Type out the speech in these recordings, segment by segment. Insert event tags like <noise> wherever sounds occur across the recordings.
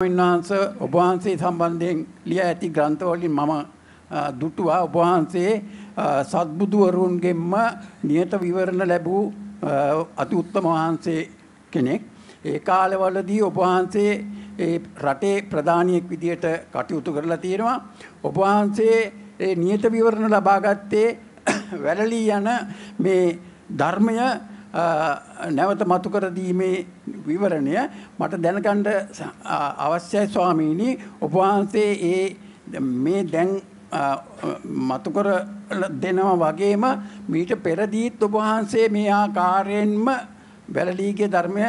වහන්ස ඔබවහන්සේ සම්බන්ධයෙන් ලිය ඇති ග්‍රන්ථවලින් මම දුටුවා ඔබවහන්සේ සත්බුදුවරුන්ගෙන්ම නියත විවරණ ලැබූ අති උත්තම වහන්සේ කෙනෙක්. ඒ කාලවලදී ඔබවහන්සේ ඒ රටේ ප්‍රධානියෙක් විදියට කටයුතු කරලා තියෙනවා. ඔබවහන්සේ ඒ නියත විවරණ ලබා ගත්තේ <coughs> වැළලී යන මේ ධර්මය නැවත මතු කර දීමේ විවරණය මට දැනගන්න අවශ්‍යයි ස්වාමීනි ඔබ වහන්සේ ඒ මේ දැන් මතු කර දෙනවා වගේම මීට පෙරදීත් ඔබ වහන්සේ මේ ආකාරයෙන්ම වැළලීගේ ධර්මය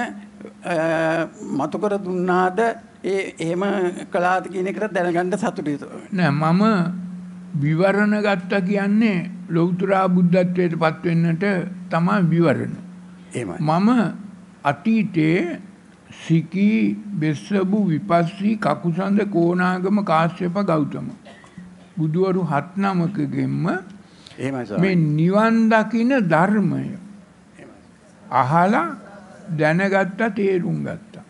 මතු කර දුන්නාද ඒ එහෙම කළාද කියන එකට දැනගන්න සතුටුයි. නෑ මම විවරණ ගත්තා කියන්නේ ලෞතර බුද්ධත්වයට පත් වෙන්නට තමයි විවරණ. මම අතීතයේ සිකී බෙස්සබු විපස්සී කකුසඳ කෝනාගම කාශ්‍යප ගෞතම. බුදුවරු හත් නමකගෙන්ම මේ නිවන් දකින ධර්මය අහලා දැනගත්තා තේරුම් ගත්තා.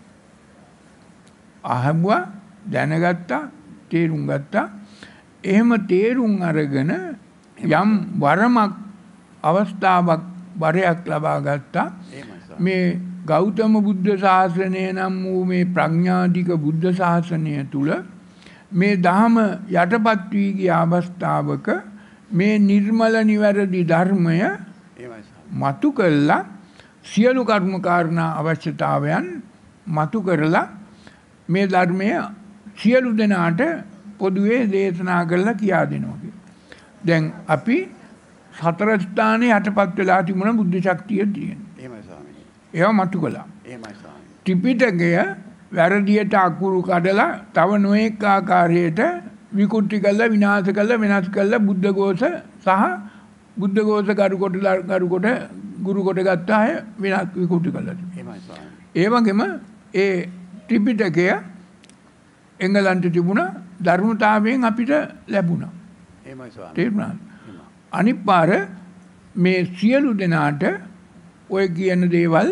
අහබුවා දැනගත්තා තේරුම් ගත්තා. එහෙම තේරුම් අරගෙන යම් වරමක් අවස්ථාවක් වරයක් ලබා ගත්තා. මේ ගෞතම බුද්ධ ශාසනය නම් වූ මේ ප්‍රඥාධික බුද්ධ ශාසනය තුල මේ දහම යටපත් වී ගිය අවස්ථාවක මේ නිර්මල නිවැරදි ධර්මය මතු කළා සියලු කර්ම කාරණා අවශ්‍යතාවයන් මතු කරලා මේ ධර්මය සියලු දෙනාට පොදුවේ දේශනා කරලා කියා දෙනවා. දැන් අපි සතර ස්ථානයේ යටපත් වෙලා තිබුණ බුද්ධ ශක්තිය තියෙන. එහෙමයි ස්වාමීනි. ඒවා මතු කළා. එහෙමයි ස්වාමීනි. ත්‍රිපිටකය වැරදියට අකුරු කඩලා තව නොඑක ආකාරයට විකෘති කළා විනාශ කළා වෙනස් කළා බුද්ධ ഘോഷ සහ බුද්ධ ഘോഷ කරු කොට කරු කොට ගුරු කොට ගත්ත අය වෙනස් විකෘති කළා. එහෙමයි ස්වාමීනි. ඒ වගේම ඒ ත්‍රිපිටකය එංගලන්තේ තිබුණ ධර්මතාවයෙන් අපිට ලැබුණා. එහෙමයි ස්වාමීනි. තේරුණාද? අනිත් පාර මේ සියලු දෙනාට ඔය කියන දේවල්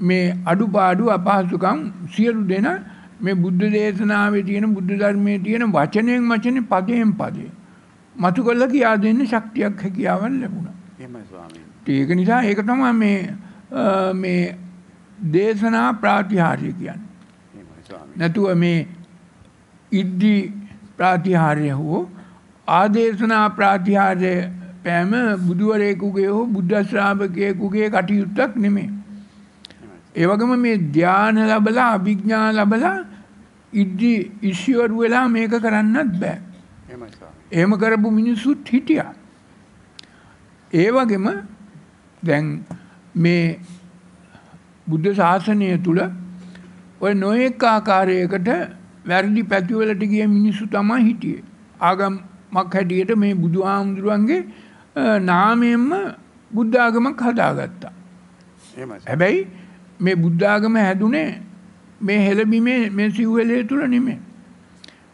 මේ අඩුපාඩු අපහසුකම් සියලු දෙන මේ බුද්ධ දේශනාවේ තියෙන බුද්ධ ධර්මයේ තියෙන වචනයෙන් වචනේ පදයෙන් පදේ මතු කළා කියා දෙන්න ශක්තියක් හැකියාවක් ලැබුණා. එහෙමයි ස්වාමීනි. ඒක නිසා ඒක තමයි මේ මේ දේශනා ප්‍රාතිහාර්ය කියන්නේ. එහෙමයි ස්වාමීනි. නැතුව මේ ඉද්දි ප්‍රාතිහාර්ය හෝ ආදේශනා ප්‍රාතිහාර්ය පෑම බුදුවරයෙකුගේ හෝ බුද්ධ ශ්‍රාවකයෙකුගේ කටයුත්තක් නෙමෙයි. ඒ වගේම මේ ධානය ලැබලා අභිඥා ලැබලා ඉද්දි ඉස්සිවරු වෙලා මේක කරන්නත් බෑ. එහෙම කරපු මිනිස්සුත් හිටියා. ඒ වගේම දැන් මේ බුද්ධ ශාසනය තුල ඔය නොඑක ආකාරයකට වැරදි පැතිවලට ගිය මිනිස්සු තමයි හිටියේ. ආගම් මක් හැටියට මේ බුදුහාමුදුරුවන්ගේ නාමයෙන්ම බුද්ධ ආගමක් හදාගත්තා. හැබැයි මේ බුද්ධ ආගම හැදුනේ මේ හෙළබිමේ මේ සිව්වැලේ තුල නෙමෙයි.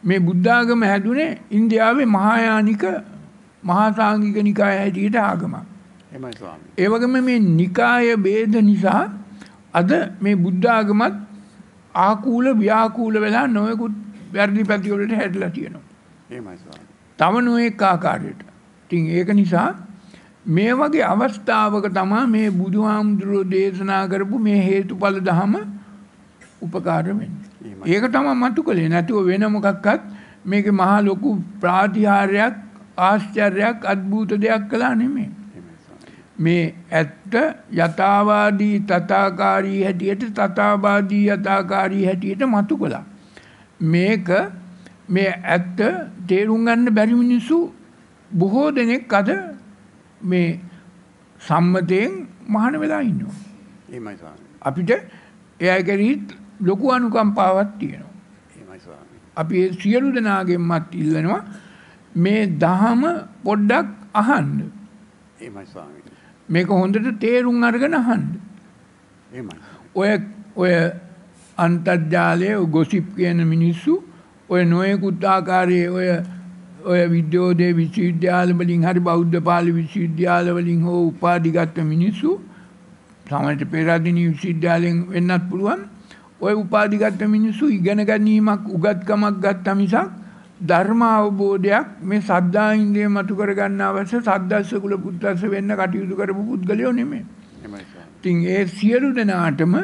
මේ බුද්ධ ආගම හැදුනේ ඉන්දියාවේ මහායානික මහා සාංගික නිකාය හැටියට ආගමක්. එහෙමයි ස්වාමීනි. ඒ වගේම මේ නිකාය ભેද නිසා අද මේ බුද්ධ ආගමත් ආකූල ව්‍යාකූල වෙලා නොයෙකුත් වැරදි පැතිවලට හැදලා තියෙනවා. එහෙමයි ස්වාමීනි. තව නොයෙක් ආකාරයට. ඉතින් ඒක නිසා මේ වගේ අවස්ථාවක තමයි මේ බුදුහාමුදුරුවෝ දේශනා කරපු මේ හේතුඵල ධම උපකාර වෙන්නේ. ඒක තමයි මතු කළේ. නැතුව වෙන මොකක්වත් මේකේ මහා ලොකු ප්‍රාතිහාර්යයක් ආශ්චර්යයක් අద్భుත දෙයක් කළා නෙමෙයි. මේ ඇත්ත යථාවාදී තථාකාරී හැටියට තථාවාදී යථාකාරී හැටියට මතු කළා. මේක මේ ඇත්ත තේරුම් ගන්න බැරි මිනිස්සු බොහෝ දෙනෙක් අද මේ සම්මතයෙන් මහාන වෙලා ඉන්නවා. එහෙමයි ස්වාමීනි. අපිට එයා කෙරෙහිත් ලොකු අනුකම්පාවක් තියෙනවා. එහෙමයි ස්වාමීනි. අපි ඒ සියලු දෙනාගෙන්මත් ඉල්ලනවා මේ දහම පොඩ්ඩක් අහන්න. එහෙමයි ස්වාමීනි. මේක හොඳට තේරුම් අරගෙන අහන්න. එහෙමයි. ඔය ඔය අන්තර්ජාලයේ ගොසිප් කියන මිනිස්සු ඔය නොයෙකුත් ආකාරයේ ඔය ඔය විද්‍යෝදය විශ්වවිද්‍යාල වලින් හරි බෞද්ධ පාලි විශ්වවිද්‍යාල වලින් හෝ උපාධි ගත්ත මිනිස්සු සමහරට පෙරදින විශ්වවිද්‍යාලයෙන් වෙන්නත් පුළුවන්. ඔය උපාධිගත්ත මිනිස්සු ඉගෙන ගැනීමක් උගත්කමක් ගත්ත මිසක් ධර්ම අවබෝධයක් මේ සද්ධා ඉන්ද්‍රිය මතු කරගන්න අවශ්‍ය සද්දස්ස කුල පුත්තස්ස වෙන්න කටයුතු කරපු පුද්ගලයෝ නෙමෙයි. ඉතින් ඒ සියලු දෙනාටම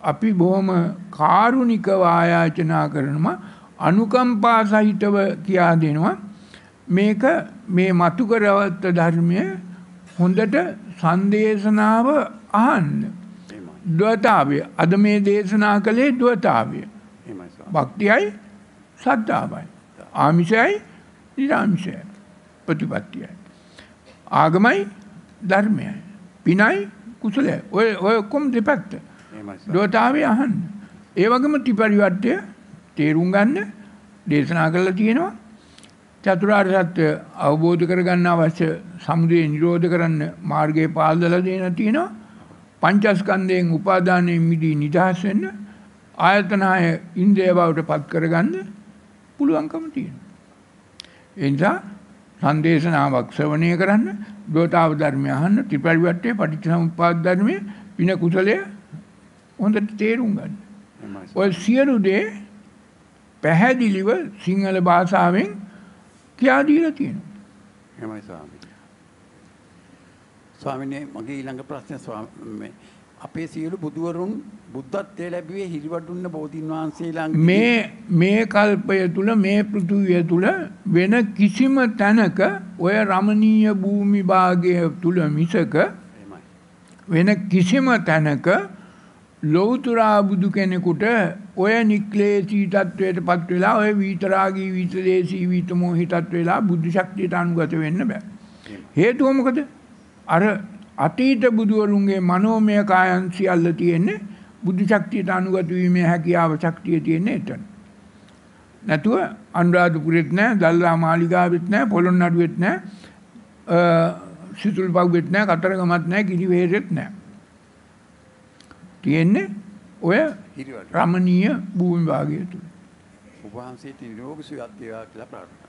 අපි බොහොම කාරුණිකව ආයාචනා කරනවා අනුකම්පා සහිතව කියා දෙනවා මේක මේ මතු කරවත්ත ධර්මය හොඳට සංදේශනාව අහන්න. ද්වතාවය අද මේ දේශනා කළේ ද්වතාවය. භක්තියයි සද්ධාවයි. ආමිෂයයි නිරාමිෂයයි. ප්‍රතිපත්තියයි. ආගමයි ධර්මයයි. පිනයි කුසලයි. ඔය ඔය ඔක්කොම දෙපැත්ත. ද්වතාවය අහන්න. ඒ වගේම ත්‍රිපරිවර්තය තේරුම් ගන්න දේශනා කරලා තියෙනවා. චතුරාර්ය සත්‍ය අවබෝධ කරගන්න අවශ්‍ය සමුදය නිරෝධ කරන්න මාර්ගයේ පාදලා දෙන තියෙනවා. පංචස්කන්ධයෙන් උපාදානයෙන් මිදී නිදහස් වෙන්න ආයතනාය ඉන්ද්‍රිය බවට පත් කරගන්න පුළුවන්කම තියෙනවා. ඒ නිසා සංදේශනාවක් ශ්‍රවණය කරන්න, දෝතාව ධර්මය අහන්න, ත්‍රිපරිවර්තයේ පටිච්චසමුප්පාද ධර්මයේ වින කුසලය හොඳට තේරුම් ගන්න. ඔය සියලු දේ පැහැදිලිව සිංහල භාෂාවෙන් කියා දීලා තියෙනවා. එහෙමයි ස්වාමී. ස්වාමිනේ මගේ ඊළඟ ප්‍රශ්නය ස්වාමී අපේ සියලු බුදුවරුන් බුද්ධත්වයේ ලැබුවේ හිරිවඩුන්න බෝධීන් වහන්සේලාගේ මේ මේ කල්පය තුල මේ පෘථුවිය තුල වෙන කිසිම තැනක ඔය රමණීය භූමි භාගය තුල මිසක. වෙන කිසිම තැනක ලෞතුරා බුදු කෙනෙකුට ඔය නික්ලේශී තත්වයට පත් වෙලා ඔය විතරාගී විතදේශී විතමෝහි තත්වෙලා බුද්ධ ශක්තියට අනුගත වෙන්න බෑ. හේතුව මොකද? අර අතීත බුදුවරුන්ගේ මනෝමය කායන් සියල්ල තියෙන්නේ බුද්ධ ශක්තියට අනුගත වීමේ හැකියාව ශක්තිය තියෙන්නේ එතන. නැතුව අනුරාධපුරෙත් නැහැ, දල්ලා මාලිගාවෙත් නැහැ, පොළොන්නරුවෙත් නැහැ, සිතුල්පව්වෙත් නැහැ, කතරගමත් නැහැ, කිරිවේරෙත් නැහැ. තියෙන්නේ ඔය. රමණීය භූමි භාගය තුල. ඔබ වහන්සේට නිරෝගී සුවයක් වේවා කියලා ප්‍රාර්ථනා